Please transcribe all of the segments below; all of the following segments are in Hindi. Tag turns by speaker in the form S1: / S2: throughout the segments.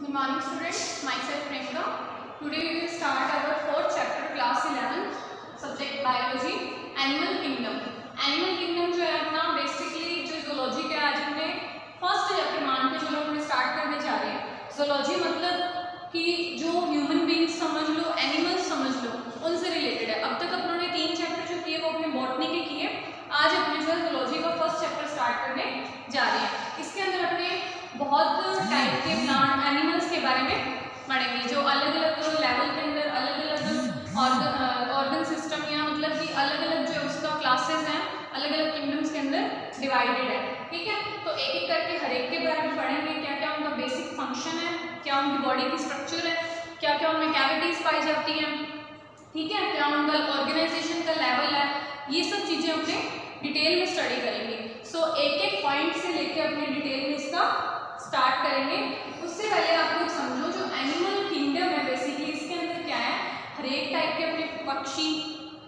S1: Good morning students, myself Priyanka. Today we will start our fourth chapter class 11 subject biology animal kingdom. Animal kingdom जो है अपना basically जो zoology का आज हमने फ़र्स्ट चैप्टर मान के चलो अपने स्टार्ट करने जा रहे हैं। Zoology मतलब कि जो ह्यूमन बींग्स समझ लो एनिमल्स समझ लो उनसे रिलेटेड है। अब तक अपनों ने तीन चैप्टर जो किए वो अपने बॉटनी के किए। आज अपने जो है जोलॉजी का फ़र्स्ट चैप्टर स्टार्ट करने जा रहे हैं। इसके अंदर अपने बहुत टाइप के प्लांट एनिमल्स के बारे में पढ़ेंगे जो अलग अलग लेवल के अंदर अलग अलग ऑर्गन सिस्टम या मतलब कि अलग अलग जो उसका क्लासेस हैं अलग अलग किंगडम्स के अंदर डिवाइडेड है। ठीक है? तो एक एक करके हर एक के बारे में पढ़ेंगे क्या क्या उनका बेसिक फ़ंक्शन है क्या उनकी बॉडी की स्ट्रक्चर है क्या क्या उनमें कैविटीज पाई जाती हैं। ठीक है? क्या उनका ऑर्गेनाइजेशन का लेवल है? ये सब चीज़ें अपने डिटेल में स्टडी करेंगे। सो so, एक एक पॉइंट से लेके अपने डिटेल में इसका स्टार्ट करेंगे। उससे पहले आप लोग समझो जो एनिमल किंगडम है बेसिकली इसके अंदर क्या है? हर एक टाइप के अपने पक्षी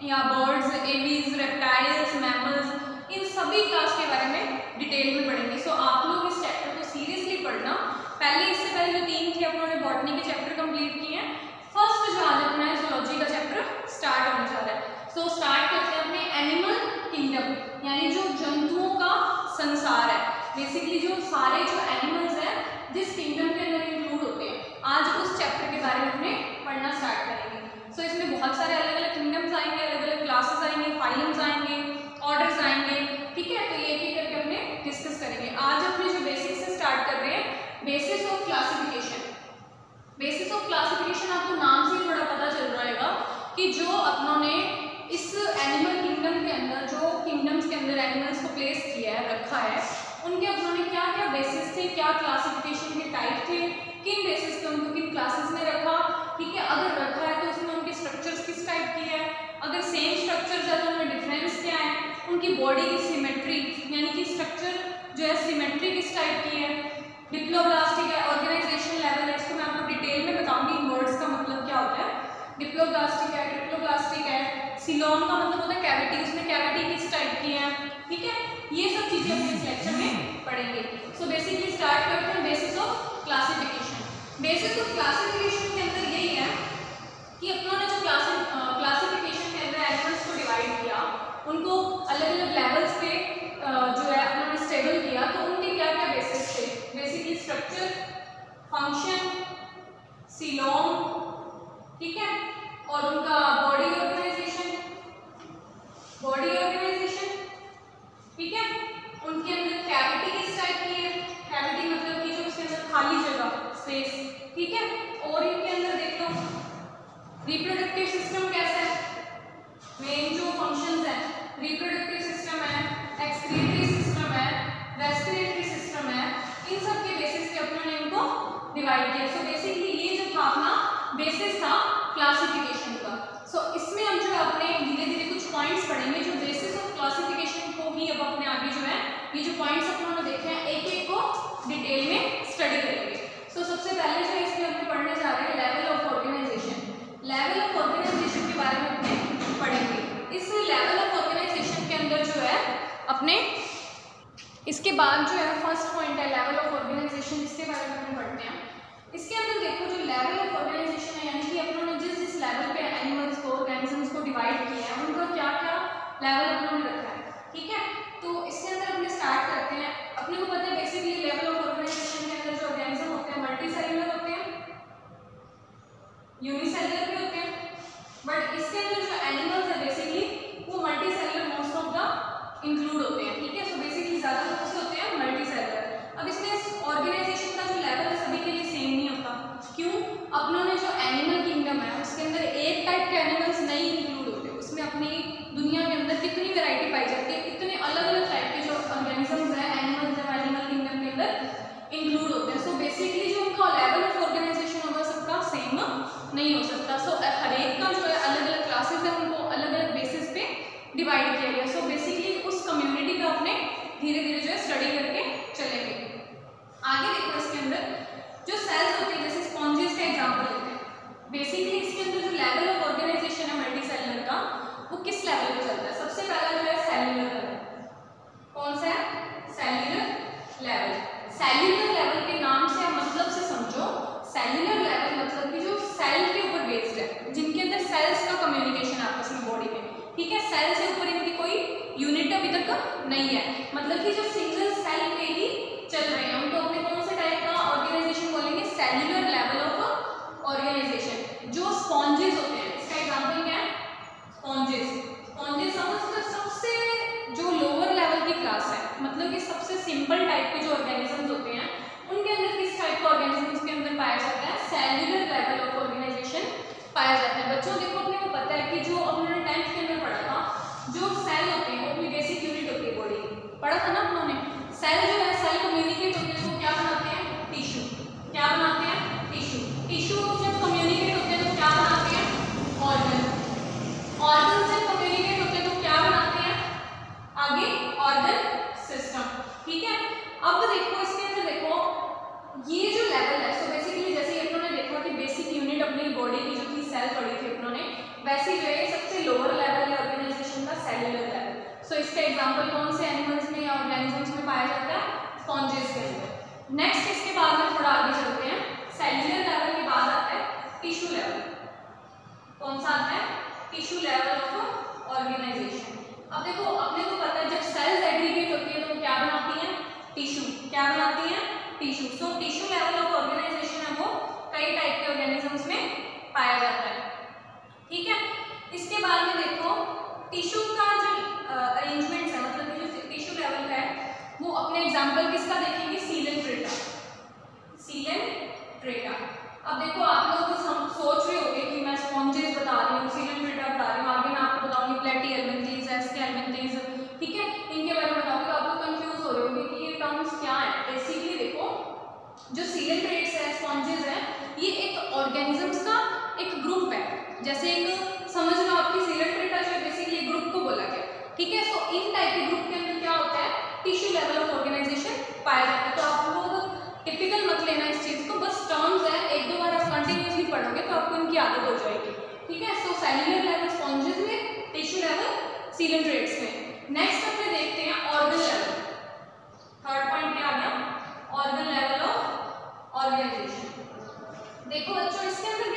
S1: या बर्ड्स एवीज रेप्टाइल्स मैमल्स इन सभी क्लास के बारे में डिटेल में पढ़ेंगे। सो so, आप लोग इस चैप्टर को सीरियसली पढ़ना। पहले इससे पहले जो तीन थे अपनों बॉटनी के चैप्टर कंप्लीट किए हैं। फ़र्स्ट जो आज अपना है जोलॉजी का चैप्टर स्टार्ट होने जा रहा है। सो स्टार्ट करते हैं अपने एनिमल किंगडम यानी जो जंतुओं का संसार है। बेसिकली जो सारे जो एनिमल्स हैं जिस किंगडम के अंदर इंक्लूड होते हैं आज उस चैप्टर के बारे में अपने पढ़ना स्टार्ट करेंगे सो so, इसमें बहुत सारे अलग अलग किंगडम्स आएँगे अलग अलग क्लासेस आएँगे फाइलम्स आएँगे ऑर्डर्स आएँगे ठीक है तो ये एक एक करके अपने डिस्कस करेंगे आज अपने जो बेसिक से स्टार्ट कर रहे हैं basis of classification basis of classification आपको नाम से थोड़ा पता चल रहा है कि जो अपनों ने इस एनिमल किंगडम के अंदर जो किंगडम्स के अंदर एनिमल्स को प्लेस किया है रखा है उनके उन्होंने क्या क्या बेसिस थे क्या क्लासिफिकेशन के टाइप थे किन बेसिस पे उनको किन क्लासेस में रखा ठीक है अगर रखा है तो उसमें उनके स्ट्रक्चर्स किस टाइप की है अगर सेम स्ट्रक्चर है तो उनमें डिफरेंस क्या है उनकी बॉडी की सिमेट्री यानी कि स्ट्रक्चर जो है सिमेट्री किस टाइप की है। डिप्लोब्लास्टिक है ऑर्गेनाइजेशन लेवल है। इसको मैं आपको डिटेल में बताऊँगी वर्ड्स का मतलब क्या होता है। डिप्लोब्लास्टिक है ट्रिप्लोब्लास्टिक है। सिलोन का मतलब होता है कैविटी उसमें कैविटी किस टाइप की है? ठीक है? ये सब चीज़ें अपने इस लेक्चर में पढ़ेंगे। सो बेसिकली स्टार्ट करते हैं basis of classification basis of classification के अंदर यही है कि अपनों ने जो क्लासिफिकेशन के अंदर एलिमेंट्स को डिवाइड किया उनको अलग अलग लेवल्स पे जो है उन्होंने स्टेबल किया तो उनके क्या क्या बेसिस थे? बेसिकली स्ट्रक्चर फ़ंक्शन सिलोन ठीक है? और उनका बॉडी ऑर्गेनाइजेशन बॉडी ऑर्गेनाइजेशन ठीक है? उनके अंदर कैविटी किस टाइप की है? कैविटी मतलब कि जो उसके अंदर खाली जगह स्पेस ठीक है? और इनके अंदर देख लो रिप्रोडक्टिव सिस्टम कैसा है मेन जो फ़ंक्शंस है रिप्रोडक्टिव सिस्टम है एक्सक्रीटरी सिस्टम है रेस्पिरेटरी सिस्टम है इन सब के बेसिस पे अपने ने इनको डिवाइड किया। सो बेसिकली ये जो था अपना बेसिस था क्लासिफिकेशन का। सो so, इसमें हम जो अपने धीरे धीरे कुछ पॉइंट्स पढ़ेंगे जो बेसिस ऑफ़ क्लासिफिकेशन को ही अब अपने आगे जो है ये जो पॉइंट्स अपने देखे हैं एक एक को डिटेल में स्टडी करेंगे। सो so, सबसे पहले जो इसमें अपने पढ़ने जा रहे हैं level of organisation level of organisation के बारे में अपने पढ़ेंगे। इस लेवल ऑफ़ ऑर्गेनाइजेशन के अंदर जो है अपने, इसके बाद जो है फ़र्स्ट पॉइंट है लेवल ऑफ़ ऑर्गेनाइजेशन जिसके बारे में हम पढ़ते हैं। इसके अंदर देखो, जो लेवल ऑफ़ ऑर्गेनाइजेशन है, यानी कि अपनों ने जिस जिस लेवल पे एनिमल्स को ऑर्गेनिजम्स को डिवाइड किया है, उनका क्या क्या लेवल अपनों ने रखा है ठीक है तो इसके अंदर अपने स्टार्ट करते हैं अपने को पता है बेसिकली लेवल ऑफ़ ऑर्गेनाइजेशन के अंदर जो ऑर्गेनिज्म होते हैं मल्टी सेलुलर होते हैं यूनिसेलुलर भी होते हैं बट इसके अंदर जो एनिमल्स है बेसिकली वो multicellular most of the include होते हैं ठीक है सो बेसिकली ज़्यादा कौन से होते हैं मल्टी सेलुलर अब इसमें ऑर्गेनाइजेशन का जो लेवल है सभी के लिए सेम नहीं होता क्यों अपनों ने जो एनिमल किंगडम है उसके अंदर एक टाइप के एनिमल्स नहीं इंक्लूड होते उसमें अपनी दुनिया के अंदर कितनी वेराइटी पाई जाती है इतने अलग अलग टाइप के जो ऑर्गेनिजम्स हैं एनिमल्स हैं एनिमल किंगडम के अंदर इंक्लूड होते हैं सो बेसिकली जो उनका लेवल ऑफ़ ऑर्गेनाइजेशन होगा सबका सेम नहीं हो सकता। सो so, हर एक का जो है अलग अलग क्लासेस है उनको अलग अलग बेसिस पे डिवाइड किया गया। सो बेसिकली उस कम्युनिटी का अपने धीरे धीरे जो है स्टडी करके चलेंगे। आगे देखो इसके अंदर जो सेल्स होते हैं जैसे स्पॉन्जेस का एग्जांपल लेते हैं। बेसिकली इसके अंदर जो लेवल ऑफ़ ऑर्गेनाइजेशन है मल्टी का वो किस लेवल पर चलता है? सबसे पहला नहीं है। मतलब कि जो सिंगल सेल में एग्ज़ाम्पल कौन से एनिमल्स में या ऑर्गेनिजम्स में पाया जाता है? स्पॉन्जेस के अंदर नेक्स्ट इसके बाद में थोड़ा आगे चलते हैं। सेल्यूलर लेवल के बाद आता है टिश्यू लेवल कौन सा आता है? टिश्यू लेवल ऑफ़ ऑर्गेनाइजेशन अब देखो, अब अब देखो, आप लोग तो सोच रहे होंगे कि मैं स्पॉन्जेस बता रही हूँ सीलन फ़िल्टर बता रही हूँ। आगे मैं आपको बताऊँगी प्लेटी एलमेंटीज एस के एलमेंटीज ठीक है? इनके बारे में बताऊँगी आप लोग कंफ्यूज हो रहे होंगे कि ये टर्म्स क्या है। बेसिकली देखो, जो सीलन प्लेट्स है स्पॉन्जेस है, ये एक ऑर्गेनिजम्स का एक ग्रुप है। जैसे एक, समझ लो आपकी सीलन प्लेटा जो बेसिकली ग्रुप को बोला गया। ठीक है? सो इन टाइप के ग्रुप के अंदर क्या होता है? टिश्यू लेवल ऑफ़ ऑर्गेनाइजेशन पाया जाता है। तो आप लोग टिपिकल मत लेना इस चीज़ को, बस टर्म्स है पढ़ोगे तो आपको इनकी आदत हो जाएगी। ठीक है? सो सेल्यूलर लेवल स्पॉन्जेस में टिश्यू लेवल सिलेंड्रेट्स में। नेक्स्ट अपने देखते हैं ऑर्गन लेवल थर्ड पॉइंट क्या आ गया? ऑर्गन लेवल ऑफ़ ऑर्गेनाइजेशन देखो बच्चों, इसके अंदर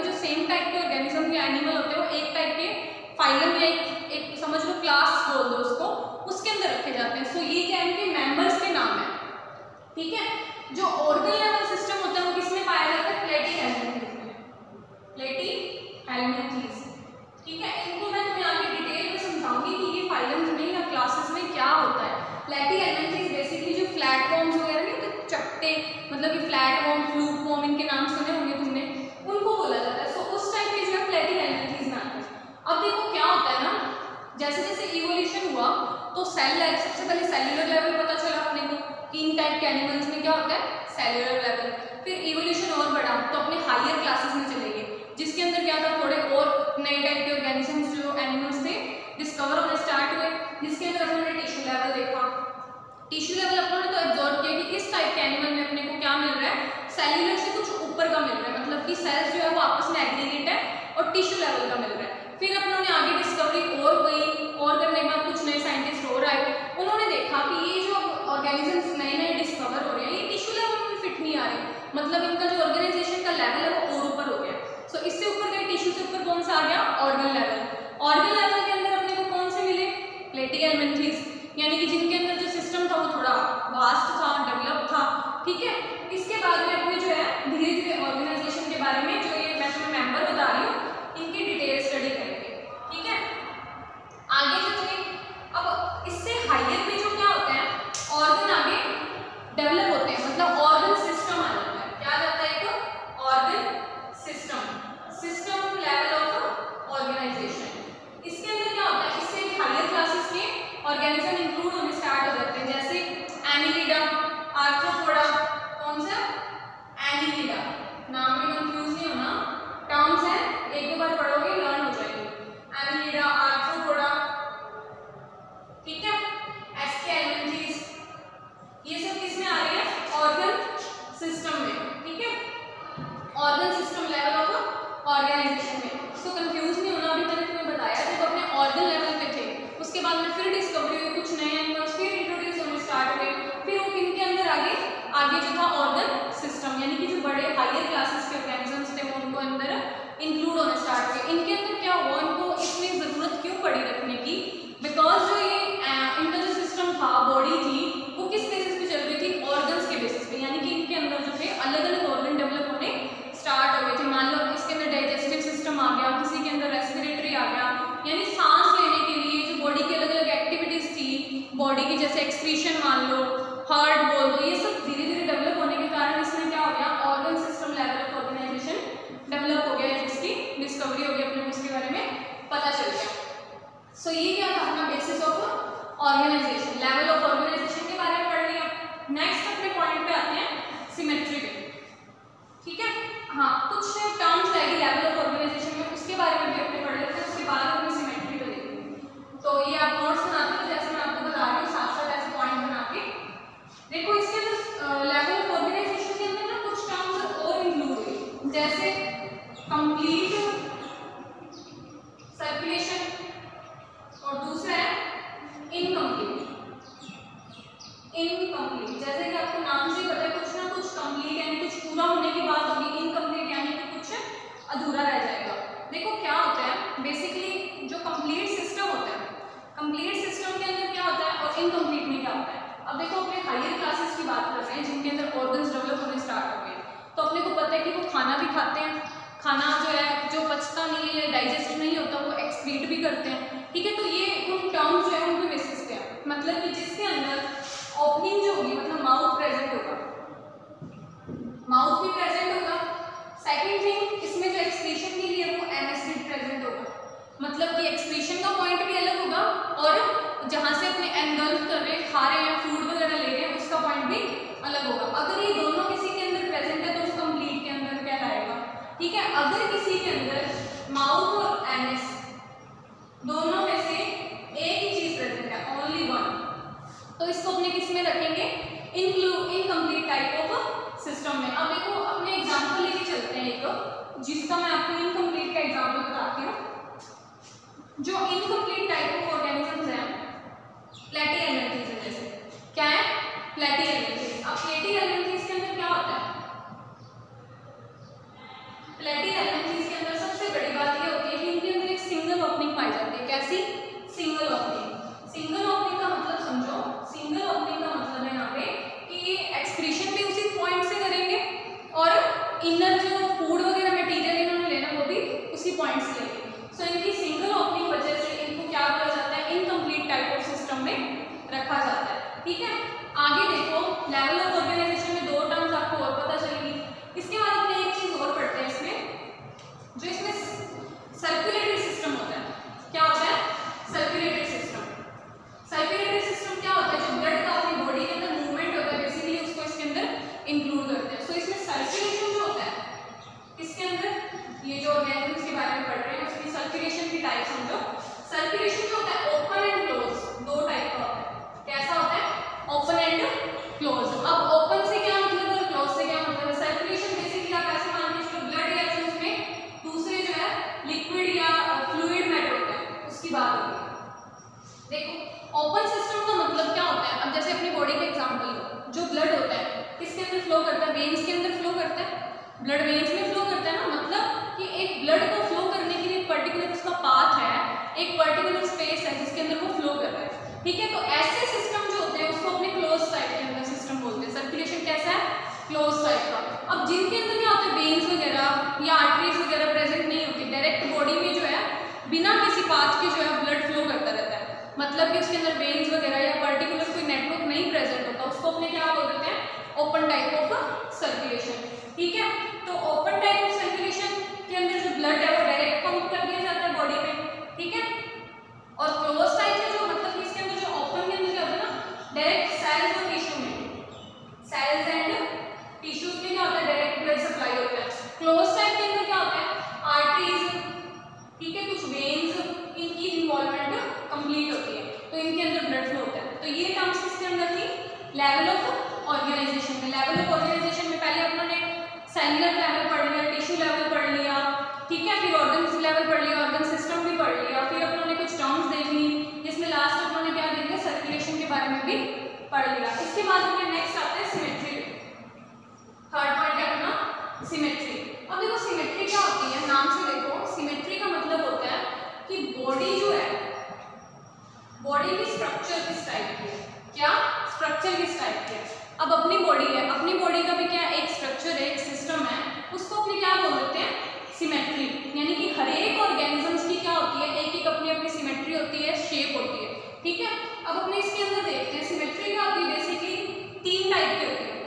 S1: कि जो सेम टाइप के ऑर्गेनिज्म या एनिमल होते हैं वो एक टाइप के फाइलम या एक, एक समझ लो क्लास बोल दो उसको उसके अंदर रखे जाते हैं। सो so, ये क्या है कि मेंबर्स के नाम है। ठीक है? जो ऑर्गन इंक्लूड होने स्टार्ट हुए इनके अंदर क्या हुआ? इनको इतनी ज़रूरत क्यों पड़ी रखने की? बिकॉज़ जो ये इनका जो सिस्टम था बॉडी थी, वो किस बेसिस पे चल रही थी? ऑर्गन्स के बेसिस पे। यानी कि इनके अंदर जो थे अलग अलग ऑर्गन डेवलप होने स्टार्ट हो गए थे। मान लो, इसके अंदर डाइजेस्टिव सिस्टम आ गया, किसी के अंदर रेस्पिरेटरी आ गया। यानी सांस लेने के लिए जो बॉडी की अलग अलग एक्टिविटीज़ थी बॉडी की जैसे एक्सक्रीशन मान लो हार्ट बोल दो, ये सब धीरे धीरे डेवलप होने के कारण इसमें क्या हो गया organ system level of organisation develop हो गया जिसकी डिस्कवरी हो गई अपने को उसके बारे में पता चल गया सो ये क्या था अपना basis of organisation level of organisation के बारे में पढ़ लिया नेक्स्ट अपने पॉइंट पे आते हैं सिमेट्री पे ठीक है हाँ कुछ टर्म्स रहेगी लेवल ऑफ़ ऑर्गेनाइजेशन में उसके बारे में भी अपने पढ़ लेते हैं उसके बाद अपनी सिमेट्री पे देखेंगे तो ये आप नोट्स बनाते हो जैसे मैं आपको बता रही हूँ साथ साथ ऐसे पॉइंट बना के देखो इसके अंदर लेवल ऑफ़ ऑर्गेनाइजेशन के अंदर ना कुछ टर्म्स और इंक्लूड हुई जैसे कंप्लीट सर्कुलेशन और दूसरा है इनकम्प्लीट इनकम्प्लीट जैसे कि आपको नाम से पता है कुछ ना कुछ कंप्लीट यानी कुछ पूरा होने के बाद होगी इनकम्प्लीट यानी कि कुछ अधूरा रह जाएगा देखो क्या होता है बेसिकली जो कंप्लीट सिस्टम होता है कंप्लीट सिस्टम के अंदर क्या होता है और इनकम्प्लीट में क्या होता है अब देखो अपने हायर क्लासेस की बात कर रहे हैं जिनके अंदर ऑर्गन्स डेवलप होने स्टार्ट हो गए तो अपने को पता है कि वो खाना भी खाते हैं खाना जो है जो पचता नहीं है डाइजेस्ट नहीं होता, वो एक्सक्रीट भी करते हैं। ठीक है तो ये उन टर्म्स जो है उनके बेसिस पे मतलब कि जिसके अंदर ओपनिंग जो होगी मतलब माउथ प्रेजेंट होगा। माउथ भी प्रेजेंट होगा। सेकंड थिंग इसमें जो एक्सप्रेशन के लिए वो एनएसडी प्रेजेंट होगा। मतलब कि एक्सप्रेशन का पॉइंट भी अलग होगा और जहाँ से अपने एनगल्फ कर रहे खा रहे हैं फ़ूड वगैरह ले रहे हैं, उसका पॉइंट भी अलग होगा। अगर ये दोनों किसी के अंदर प्रेजेंट है तो उस कंप्लीट के अंदर क्या आएगा ठीक है? अगर किसी के अंदर माउथ और एनएस दोनों में से एक ही चीज़ प्रेजेंट है ओनली वन तो इसको अपने किसमें रखेंगे? Include incomplete type of system में। अब देखो, अपने एग्ज़ाम्पल लेके चलते हैं एक जिसका मैं आपको इनकम्प्लीट का एग्जांपल बताती हूँ। जो इनकम्प्लीट टाइप ऑफ़ ऑर्गेनिजम्स हैं प्लेटी प्लेटी एलर्जीज के अंदर सबसे बड़ी बात ये होती है कि इनके अंदर एक सिंगल ओपनिंग पाई जाती है कैसी सिंगल ओपनिंग सिंगल ओपनिंग का मतलब समझो सिंगल ओपनिंग का मतलब है यहाँ पे कि ये एक्सक्रीशन भी उसी पॉइंट से करेंगे और इनर जो फ़ूड वगैरह मटेरियल इन्होंने लेना वो भी उसी पॉइंट से लेंगे सो इनकी सिंगल ओपनिंग वजह से इनको क्या करा जाता है इनकम्प्लीट टाइप ऑफ़ सिस्टम में रखा जाता है ठीक है आगे देखो लेवल ऑफ़ ऑर्गेनाइजेशन में दो टर्म्स आपको और पता चलेगी इसके बाद अपने एक चीज़ और पढ़ते हैं इसमें जो इसमें सर्कुलेटरी सिस्टम होता है क्या होता है सर्कुलेटरी सिस्टम सर्कुलेटरी सिस्टम क्या होता है जो ब्लड का अपनी बॉडी के अंदर मूवमेंट होता है बेसिकली उसको इसके अंदर इंक्लूड करते हैं सो इसमें सर्कुलेशन जो होता है इसके अंदर ये जो ऑर्गेनिजम्स के बारे में पढ़ रहे हैं उसकी सर्कुलेशन की टाइप समझो सर्कुलेशन जो होता है ओपन एंड क्लोज दो टाइप का होता है कैसा होता है ओपन एंड क्लोज अब ओपन से क्या मतलब है और क्लोज से क्या मतलब है सर्कुलेशन बेसिकली आप ऐसे मान के चलो ब्लड या जो उसमें दूसरे जो है लिक्विड या फ्लूइड मैटर होता है उसकी बात होती है देखो ओपन सिस्टम का मतलब क्या होता है अब जैसे अपनी बॉडी का एग्जांपल लो जो ब्लड होता है किसके अंदर फ्लो करता है वेन्स के अंदर फ्लो करता है ब्लड वेन्स में फ्लो करता है ना मतलब कि एक ब्लड को फ्लो करने के लिए पर्टिकुलर उसका पाथ है एक पर्टिकुलर स्पेस है जिसके अंदर वो फ्लो कर रहा है ठीक है तो ऐसे सिस्टम जो होते हैं, उसको अपने क्लोज साइड के अंदर सिस्टम बोलते हैं। सर्कुलेशन कैसा है? क्लोज टाइप का। अब जिनके अंदर क्या होता है वेन्स वगैरह या आर्टरीज वगैरह प्रेजेंट नहीं होती डायरेक्ट बॉडी में जो है, बिना किसी पाथ के जो है ब्लड फ्लो करता रहता है। मतलब कि उसके अंदर वेन्स वगैरह या पर्टिकुलर कोई नेटवर्क नहीं प्रेजेंट होता, उसको अपने क्या बोल देते हैं? ओपन टाइप ऑफ़ सर्कुलेशन ठीक है तो ओपन टाइप ऑफ़ सर्कुलेशन के अंदर जो ब्लड है, वो डायरेक्ट पंप कर दिया जाता है बॉडी में। ठीक है? और क्लोज टाइप है जो मतलब कि इसके अंदर जो ओपन के अंदर क्या होता है ना डायरेक्ट सेल्स और टिश्यू में सेल्स एंड टिश्यूज में क्या होता है डायरेक्ट ब्लड सप्लाई होता है क्लोज टाइप के अंदर क्या होता है आर्टरीज ठीक है कुछ वेन्स इनकी इन्वॉल्वमेंट कंप्लीट होती है तो इनके अंदर ब्लड फ्लो होता है। तो ये टर्म्स किसके अंदर थी? लेवल ऑफ़ ऑर्गेनाइजेशन में। लेवल ऑफ़ ऑर्गेनाइजेशन में पहले अपनों ने सेलुलर लेवल पढ़ लिया टिश्यू लेवल पढ़ लिया, ठीक है? फिर ऑर्गन लेवल पढ़ लिया ऑर्गन सिस्टम भी पढ़ लिया, फिर अपनों ने कुछ टर्म्स देख ली, जिसमें लास्ट अपनों ने क्या देख सर्कुलेशन के बारे में भी पढ़ लिया। इसके बाद अपने नेक्स्ट आते हैं सिमेट्री थर्ड पॉइंट है अपना सिमेट्री अब देखो सिमेट्री क्या होती है? नाम से देखो। सिमेट्री का मतलब होता है कि बॉडी जो है बॉडी की स्ट्रक्चर किस टाइप की है? क्या स्ट्रक्चर किस टाइप की है? अब अपनी बॉडी है, अपनी बॉडी का भी क्या एक स्ट्रक्चर है, एक सिस्टम है, उसको अपने क्या बोल देते हैं? सिमेट्री यानी कि हर एक ऑर्गेनिजम्स की क्या होती है? एक एक अपनी अपनी सिमेट्री होती है शेप होती है. ठीक है? अब अपने इसके अंदर देखते हैं सिमेट्री क्या होती है? बेसिकली तीन टाइप की होती है.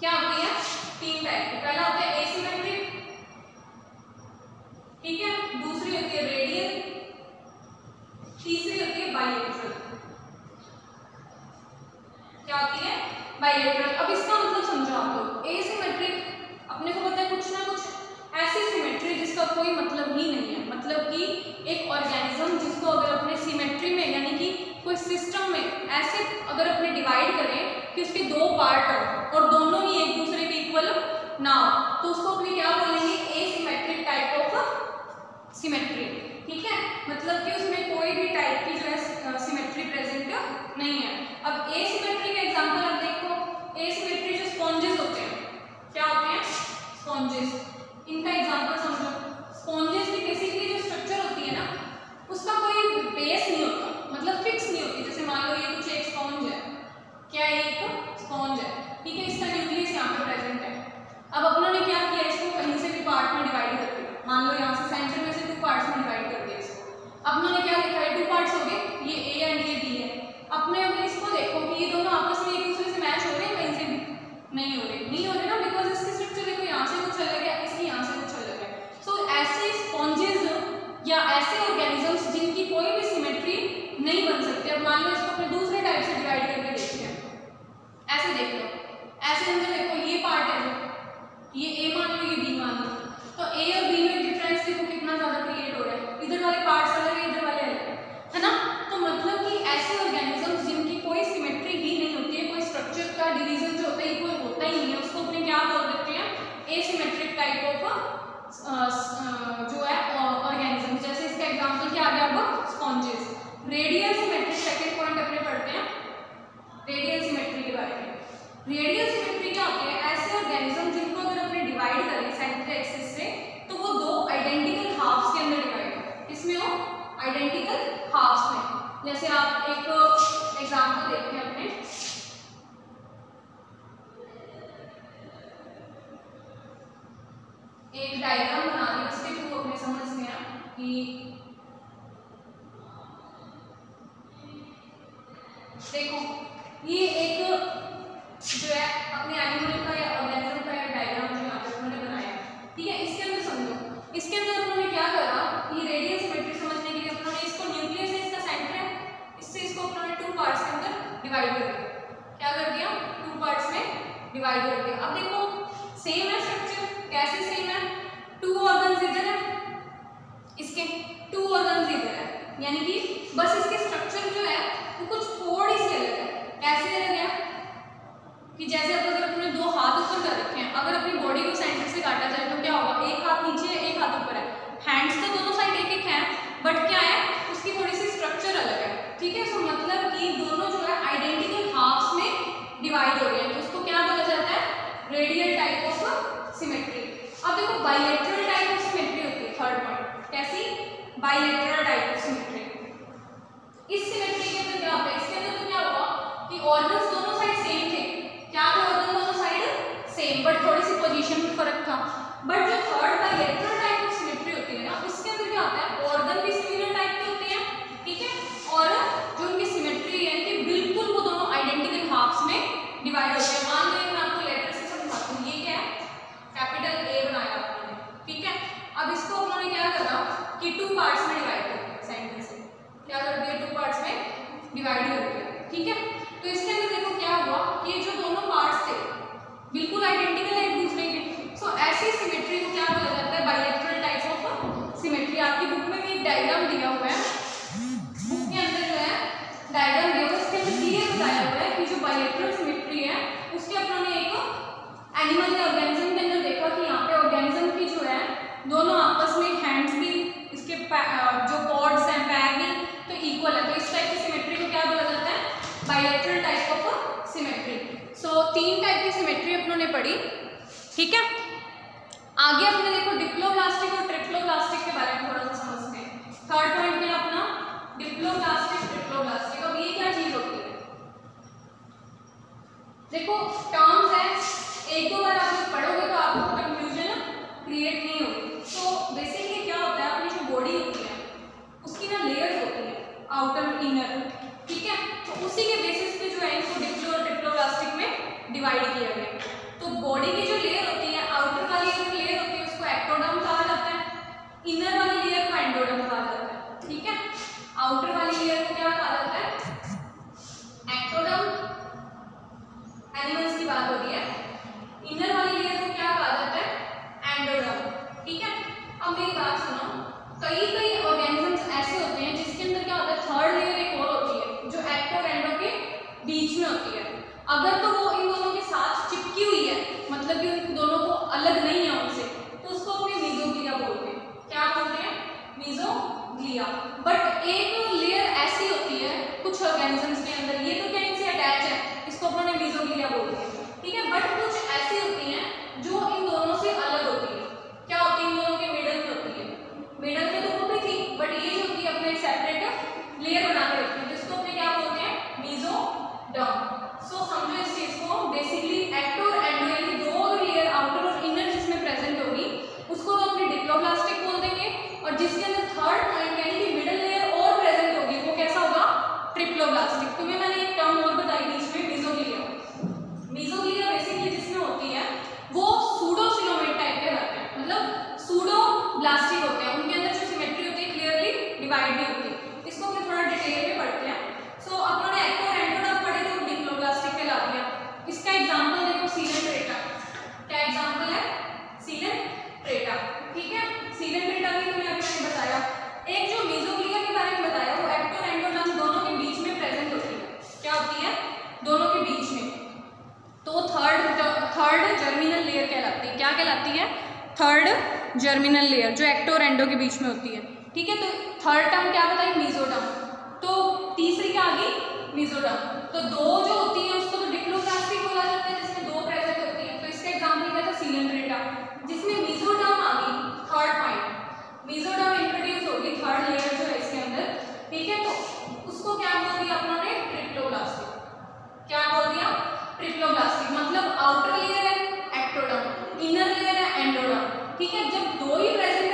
S1: क्या होती है? तीन टाइप की. पहला होता है एसिमेट्रिक ठीक है? है रेडियल तीसरी होती है बाइलेटरल क्या होती है? बाइलेटरल अब इसका मतलब समझो आप लोग एसिमेट्रिक अपने को पता है कुछ ना कुछ? ऐसी सिमेट्री जिसका कोई मतलब ही नहीं है। मतलब कि एक ऑर्गेनिज्म जिसको अगर अपने सिमेट्री में, यानी कि कोई सिस्टम में ऐसे अगर अपने डिवाइड करें कि उसके दो पार्ट हो और दोनों ही एक दूसरे के इक्वल ना हो तो उसको अपने क्या बोलेंगे? एसिमेट्रिक टाइप ऑफ़ सिमेट्री ठीक है? मतलब कि उसमें कोई भी टाइप की जो है सिमेट्री प्रेजेंट नहीं है। अब ए सिमेट्री का एग्जांपल आप देखो ए सिमेट्री जो स्पॉन्जेस होते हैं, क्या होते हैं? स्पॉन्जेस इनका एग्जांपल समझो। स्पॉन्जेस की बेसिकली जो स्ट्रक्चर होती है ना, उसका कोई बेस नहीं होता मतलब फिक्स नहीं होती। जैसे मान लो ये कुछ एक स्पॉन्ज है, क्या ये एक स्पॉन्ज है? ठीक है, इसका न्यूक्लियस यहाँ पे प्रेजेंट है। अब अपनों ने क्या किया, इसको कहीं से भी पार्ट में डिवाइड कर दिया मान लो यहाँ से सेंटर में से टू पार्ट्स में डिवाइड कर दिया इसको। अब ने क्या लिखा है? टू पार्ट्स हो गए। ये ए एंड ये बी है। अपने अगर इसको देखो कि ये दोनों आपस में एक दूसरे से मैच हो रहे हैं कहीं से भी नहीं हो रहे नहीं हो रहे ना बिकॉज़ इसकी स्ट्रक्चर देखो, यहाँ से कुछ अलग है इसकी यहाँ से कुछ अलग है। सो ऐसे स्पॉन्जेज या ऐसे ऑर्गेनिजम्स जिनकी कोई भी सिमेट्री नहीं बन सकती अब मान लो इसको अपने दूसरे टाइप से डिवाइड करके देखते हैं ऐसे देख लो ऐसे अंदर देखो ये पार्ट है जो ये ए मान लो ये बी मान लो तो ए और बी में डिफरेंस देखो कितना ज़्यादा क्रिएट हो रहा है इधर वाले पार्ट्स अलग है इधर वाले अलग है है ना तो मतलब कि ऐसे ऑर्गेनिजम्स जिनकी कोई सिमेट्री ही नहीं होती है कोई स्ट्रक्चर का डिवीज़न जो होता है इक्वल होता ही नहीं है उसको अपने क्या बोल देते हैं एसिमेट्रिक टाइप ऑफ़ जो है ऑर्गेनिज्म जैसे इसका एग्जांपल क्या आ गया अब sponges radial symmetry second point अपने पढ़ते हैं रेडियल सिमेट्री के बारे में रेडियल सिमेट्री क्या होती है ऐसे ऑर्गेनिज्म जिनको अगर अपने डिवाइड करें सेंटर एक्सिस से तो वो दो आइडेंटिकल हाफ्स के अंदर डिवाइड हो इसमें वो आइडेंटिकल हाफ्स में। जैसे आप एक एग्जांपल देखते हैं अपने एक डायग्राम बना रही उसके थ्रू अपने समझ में आ कि देखो ये एक जो है अपने एनिमल का या ऑर्गेनिज्म का या डायग्राम जो यहाँ पे उन्होंने बनाया ठीक है इसके अंदर समझो इसके अंदर उन्होंने क्या करा ये रेडियल सिमेट्री समझने के लिए उन्होंने इसको न्यूक्लियस है इसका सेंटर है इससे इसको उन्होंने टू पार्ट्स के अंदर डिवाइड कर दिया क्या कर दिया टू पार्ट्स में डिवाइड कर दिया अब देखो सेम है स्ट्रक्चर कैसे सेम है टू ऑर्गन्स इधर है इसके टू ऑर्गन्स इधर है यानी कि बस इसके स्ट्रक्चर जो है, वो कुछ थोड़ी सी अलग है। कैसे अलग है? कि जैसे अब अगर अपने दो हाथ ऊपर कर रखे हैं, अगर अपनी बॉडी को सेंटर से काटा जाए तो क्या होगा? एक हाथ नीचे है, एक हाथ ऊपर है। हैंड्स तो दोनों साइड एक एक हैं बट क्या है? उसकी थोड़ी सी स्ट्रक्चर अलग है। ठीक है? सो मतलब कि दोनों जो है आइडेंटिकल हाफ्स में डिवाइड हो रहे हैं। तो उसको क्या बोला जाता है? रेडियल टाइप ऑफ़ सिमेट्री अब देखो बाइलेटरल टाइप ऑफ़ सिमेट्री होती है थर्ड पॉइंट कैसी? बाइलेटरल टाइप ऑफ़ सिमेट्री इस सिमेट्री के अंदर क्या होता है इसके अंदर तो क्या हुआ कि ऑर्गन्स दोनों साइड सेम थे क्या थे ऑर्गन दोनों साइड सेम बट थोड़ी सी पोजीशन में फ़र्क था। बट जो third bi type of symmetry होती है ना उसके अंदर क्या होता है ऑर्गन भी सिमिलर टाइप के होते हैं ठीक है और जो उनकी सिमेट्री है कि बिल्कुल वो दोनों आइडेंटिकल हाफ्स में डिवाइड होते हैं मान लो मैं आपको लेटर से समझाती हूँ ये क्या है कैपिटल ए बनाया आपने ठीक है अब इसको उन्होंने क्या करा कि टू पार्ट्स में डिवाइड कर दिया सेंटर से क्या कर दिया टू पार्ट्स में डिवाइड कर दिया ठीक है तो इसके अंदर देखो क्या हुआ कि ये जो दोनों पार्ट्स थे बिल्कुल आइडेंटिकल है एक दूसरे के सो so, ऐसी सिमेट्री को क्या बोला जाता है बाइलेटरल टाइप ऑफ़ सिमेट्री आपकी बुक में भी एक डायग्राम दिया हुआ है बुक के अंदर जो है डायग्राम दिया हुआ है उसके अंदर क्लियर बताया हुआ है कि जो बाइलेटरल सिमेट्री है उसके अपनों ने एक एनिमल या ऑर्गेनिज्म के अंदर देखा कि यहाँ पे ऑर्गेनिज्म की जो है दोनों आपस में हैंड ठीक है? आगे अपने देखो डिप्लोप्लास्टिक और ट्रिप्लोप्लास्टिक के बारे में थोड़ा सा समझते हैं। थर्ड पॉइंट में अपना डिप्लोप्लास्टिक ट्रिप्लोप्लास्टिक अब ये क्या चीज़ होती है? देखो टर्म्स है, एक दो बार आप लोग पढ़ोगे तो आपको कंफ्यूजन क्रिएट नहीं होगी। तो बेसिकली क्या होता है, अपनी जो बॉडी होती है, उसकी ना लेयर्स होती है आउटर इनर ठीक है? तो उसी के बेसिस पे जो है इनको डिप्लो और ट्रिप्लोप्लास्टिक में डिवाइड किया गया। बॉडी की जो लेयर होती है आउटर वाली जो लेयर होती है, उसको एक्टोडर्म कहा जाता है इनर वाली लेयर को एंडोडर्म कहा जाता है, ठीक है? आउटर वाली लेयर को क्या कहा जाता है? एक्टोडर्म एनिमल्स की बात हो रही है। इनर वाली लेयर को क्या कहा जाता है? एंडोडर्म ठीक है? अब मेरी बात सुनो। कई कई ऑर्गेनिजम्स ऐसे होते हैं जिसके अंदर क्या होता है थर्ड लेयर एक और होती है जो एक्टो और एंडो के बीच में होती है अगर तो वो इन दोनों के साथ चिपकी हुई है मतलब कि उन दोनों को अलग नहीं है उनसे तो उसको अपने मीजोग्लिया बोलते हैं क्या बोलते हैं मीजोग्लिया बट एक लेयर ऐसी होती है कुछ ऑर्गेनिजम्स के अंदर ये तो क्या इनसे अटैच है इसको अपने मीजोग्लिया बोलते हैं ठीक है बट कुछ ऐसी होती हैं जो इन दोनों से अलग होती है क्या होती है इन दोनों के मिडल में होती है मिडल में तो वो भी थी बट ये जो होती है अपने सेपरेट लेयर बना के रखती है। जिसको अपने क्या बोलते हैं? मीजोडर्म सो समझो इस चीज़ को। बेसिकली एक्टो और एंडो यानी दो लेयर आउटर और इनर जिसमें प्रेजेंट होगी, उसको तो अपने डिप्लोप्लास्टिक बोल देंगे। और जिसके अंदर थर्ड यानी कि मिडल लेयर और प्रेजेंट होगी, वो कैसा होगा? ट्रिप्लोप्लास्टिक तुम्हें मैंने एक टर्म और बताई बीच में मीजोग्लिया मीजोग्लिया बेसिकली जिसमें होती है वो सूडोसिलोमेट टाइप के रहते हैं मतलब सूडो ब्लास्टिक होते हैं उनके अंदर जो सिमेट्री होती है क्लियरली डिवाइड नहीं होती इसको हम थोड़ा डिटेल में पढ़ते हैं सो so, अपनों ने एक्टो एंडोडम पढ़े तो डिप्लोप्लास्टिक पे ला दिया इसका एग्जांपल देखो सीलन ट्रेटा क्या एग्जांपल है सीलन ट्रेटा ठीक है सीलन ट्रेटा भी तुम्हें अभी मैंने बताया एक जो मीजोग्लिया के बारे में बताया वो एक्टो और एंडोडम दोनों के बीच में प्रेजेंट होती है क्या होती है दोनों के बीच में तो थर्ड थर्ड जर्मिनल लेयर कहलाती है क्या कहलाती है थर्ड जर्मिनल लेयर जो एक्टो और एंडो के बीच में होती है। ठीक है तो थर्ड टर्म क्या बताइए मीजोडम तो तीसरी क्या आ गई? मीजोडम तो दो जो होती है, उसको तो डिप्लोप्लास्टिक बोला जाता है, जिसमें दो प्रेजेंट होती है। तो इसका एग्जांपल क्या था सीलेंड्रेटा जिसमें मीजोडम आ गई थर्ड पॉइंट मीजोडम इंट्रोड्यूस होगी थर्ड लेयर जो है इसके अंदर। ठीक है तो उसको क्या बोल दिया अपनों ने? ट्रिप्लोप्लास्टिक क्या बोल दिया? ट्रिप्लोप्लास्टिक मतलब आउटर लेयर है एक्टोडर्म इनर लेयर है एंडोडर्म ठीक है जब दो ही प्रेजेंट